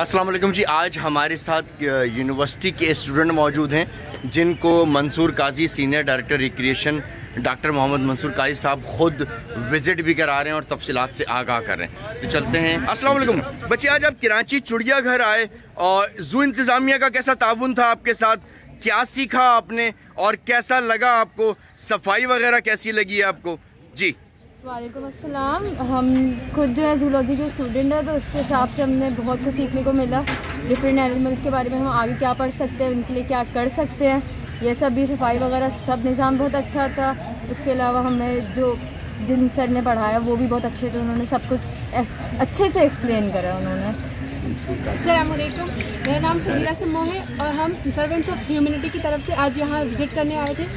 वालेकुम जी, आज हमारे साथ यूनिवर्सिटी के स्टूडेंट मौजूद हैं, जिनको Mansoor Kazi senior director recreation doctor Mohammad Mansoor Kazi साहब खुद विज़िट भी करा रहे हैं और तफसीलात से आगाह कर रहे हैं। तो चलते हैं। वालेकुम बच्चे, आज आप कराची चिड़ियाघर आए और जू इंतज़ामिया का कैसा ताउन था आपके साथ? क्या सीखा आपने और कैसा लगा आपको? सफ़ाई वगैरह कैसी लगी आपको? जी। वालेकुम अस्सलाम। हम खुद जो है जूलॉजी के स्टूडेंट हैं तो उसके हिसाब से हमने बहुत कुछ सीखने को मिला। डिफरेंट एनिमल्स के बारे में हम आगे क्या पढ़ सकते हैं, उनके लिए क्या कर सकते हैं। ये सब भी, सफ़ाई वगैरह, सब निज़ाम बहुत अच्छा था। उसके अलावा हमें जो जिन सर ने पढ़ाया, वो भी बहुत अच्छे थे। उन्होंने सब कुछ अच्छे से एक्सप्लेन करा उन्होंने। असलकुम मेरा नाम फजीला समो है और हम सर्वेंट्स ऑफ़ ह्यूमनिटी की तरफ़ से आज यहाँ विज़िट करने आए थे।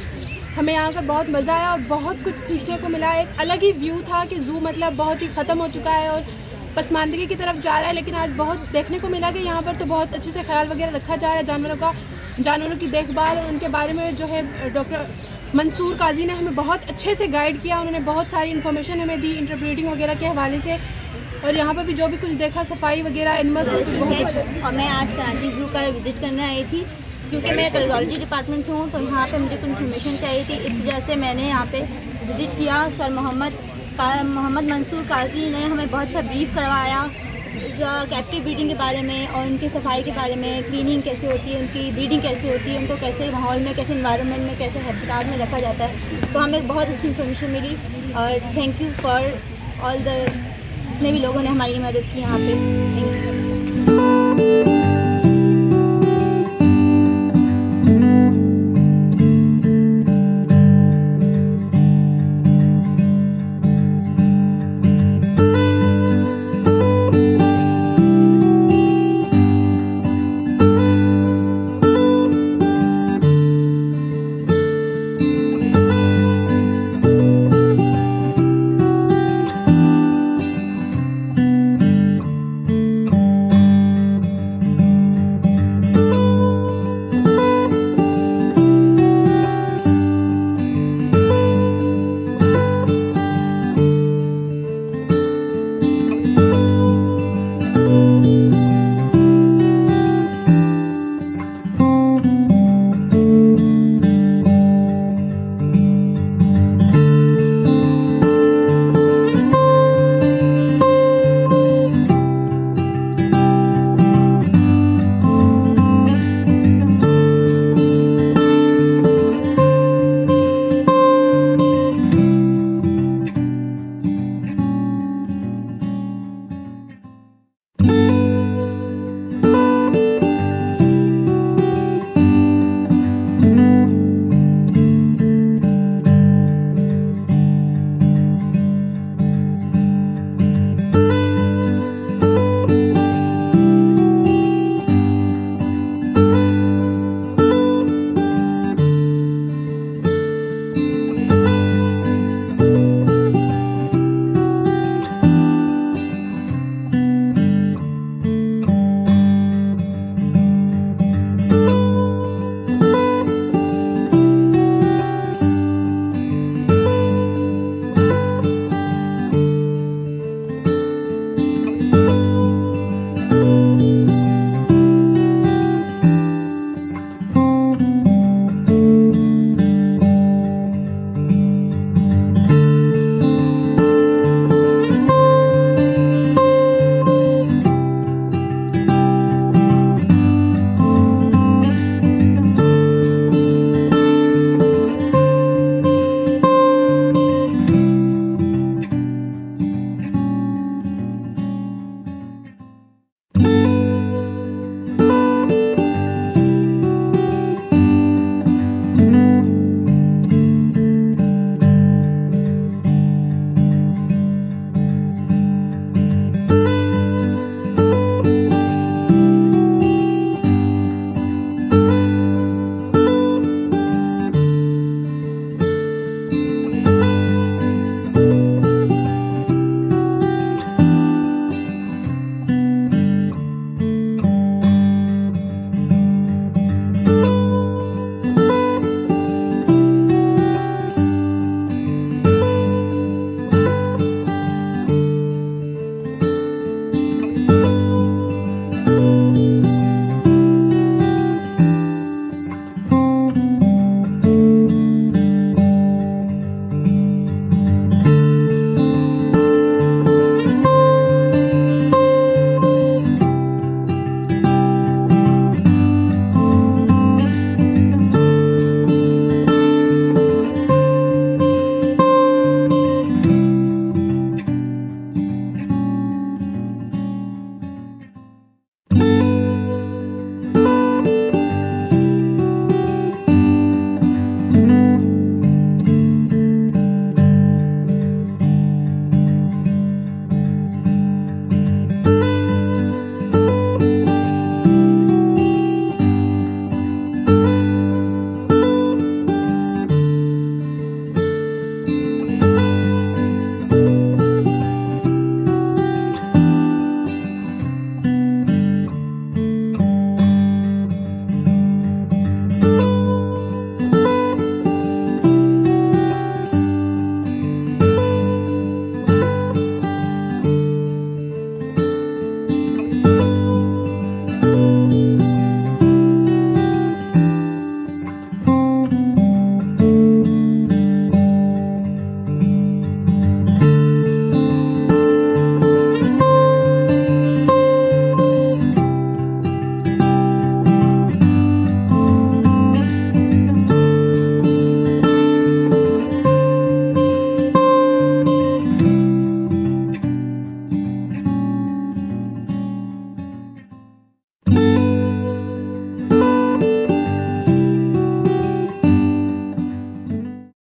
हमें यहाँ कर बहुत मज़ा आया और बहुत कुछ सीखने को मिला। एक अलग ही व्यू था कि जू मतलब बहुत ही ख़त्म हो चुका है और पसमानदगी की तरफ़ जा रहा है लेकिन आज बहुत देखने को मिला कि यहाँ पर तो बहुत अच्छे से ख्याल वगैरह रखा जा रहा है जानवरों का जानवरों की देखभाल और उनके बारे में जो है डॉक्टर मंसूर काजी ने हमें बहुत अच्छे से गाइड किया। उन्होंने बहुत सारी इन्फॉर्मेशन हमें दी इंटरप्रेटिंग वगैरह के हवाले से और यहाँ पर भी जो भी कुछ देखा सफ़ाई वगैरह एनिमल्स और मैं आज कराची जू का विज़िट करने आई थी। क्योंकि मैं कर्जोलॉजी डिपार्टमेंट से हूँ तो यहाँ पे मुझे कुछ इन्फॉर्मेशन चाहिए थी। इस वजह से मैंने यहाँ पे विज़िट किया। सर मोहम्मद मोहम्मद मंसूर काजी ने हमें बहुत अच्छा ब्रीफ करवाया कैप्टिव ब्रीडिंग के बारे में और उनकी सफ़ाई के बारे में क्लीनिंग कैसे होती है, उनकी ब्रीडिंग कैसे होती है, उनको कैसे माहौल में, कैसे इन्वायरमेंट में, कैसे हैबिटाट में रखा जाता है। तो हमें बहुत अच्छी इन्फॉर्मेशन मिली और thank you for all the जितने भी लोगों ने हमारी मदद की यहाँ पे। Thank you